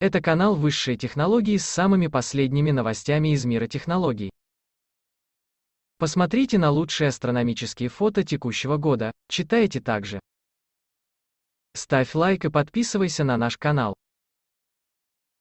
Это канал высшей технологии» с самыми последними новостями из мира технологий. Посмотрите на лучшие астрономические фото текущего года, читайте также. Ставь лайк и подписывайся на наш канал.